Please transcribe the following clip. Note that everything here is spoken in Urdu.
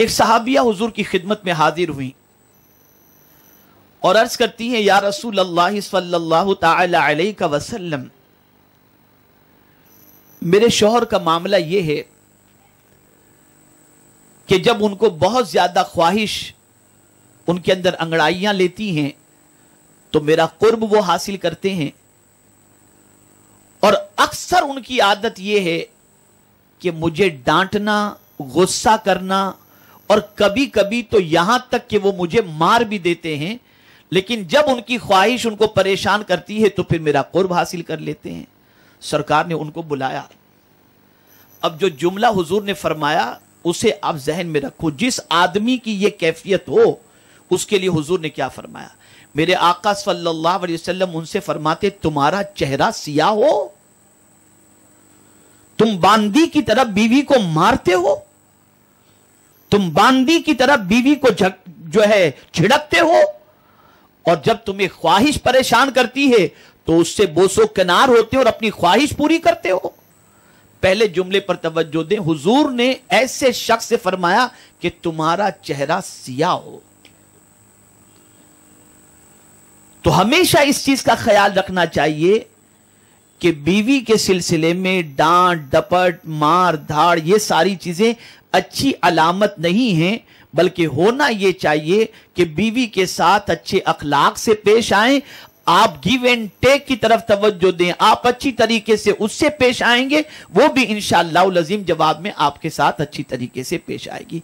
ایک صحابیہ حضور کی خدمت میں حاضر ہوئی اور عرض کرتی ہیں، یا رسول اللہ صلی اللہ تعالی علیہ وسلم، میرے شوہر کا معاملہ یہ ہے کہ جب ان کو بہت زیادہ خواہش ان کے اندر انگڑائیاں لیتی ہیں، تو میرا قرب وہ حاصل کرتے ہیں۔ اور اکثر ان کی عادت یہ ہے کہ مجھے ڈانٹنا، غصہ کرنا اور کبھی کبھی تو یہاں تک کہ وہ مجھے مار بھی دیتے ہیں، لیکن جب ان کی خواہش ان کو پریشان کرتی ہے تو پھر میرا قرب حاصل کر لیتے ہیں۔ سرکار نے ان کو بلایا۔ اب جو جملہ حضور نے فرمایا، اسے آپ ذہن میں رکھو، جس آدمی کی یہ کیفیت ہو، اس کے لیے حضور نے کیا فرمایا؟ میرے آقا صلی اللہ علیہ وسلم ان سے فرماتے، تمہارا چہرہ سیاہ ہو، تم باندی کی طرف بیوی کو مارتے ہو؟ تم باندی کی طرف بیوی کو جو ہے چھڑکتے ہو اور جب تمہیں خواہش پریشان کرتی ہے تو اس سے بوسو کنار ہوتے اور اپنی خواہش پوری کرتے ہو۔ پہلے جملے پر توجہ دیں۔ حضور نے ایسے شخص سے فرمایا کہ تمہارا چہرہ سیاہ ہو۔ تو ہمیشہ اس چیز کا خیال رکھنا چاہیے کہ بیوی کے سلسلے میں ڈانٹ ڈپٹ مار، دھاڑ، یہ ساری چیزیں اچھی علامت نہیں ہیں، بلکہ ہونا یہ چاہیے کہ بیوی کے ساتھ اچھے اخلاق سے پیش آئیں۔ آپ گیو اینڈ ٹیک کی طرف توجہ دیں، آپ اچھی طریقے سے اس سے پیش آئیں گے، وہ بھی انشاءاللہ العظیم جواب میں آپ کے ساتھ اچھی طریقے سے پیش آئے گی۔